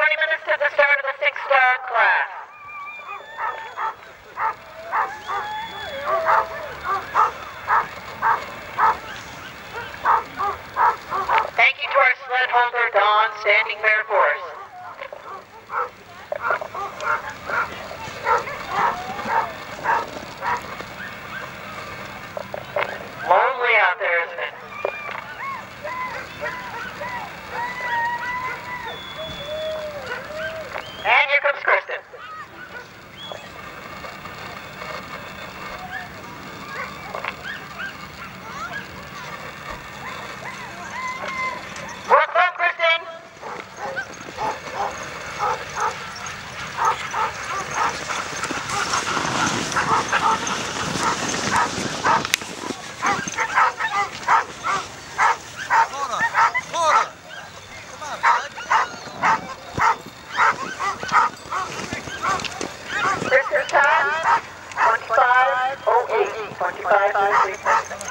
20 minutes to the start of the six-star class. Thank you to our sled holder, Don, standing there for five, five, six, seven.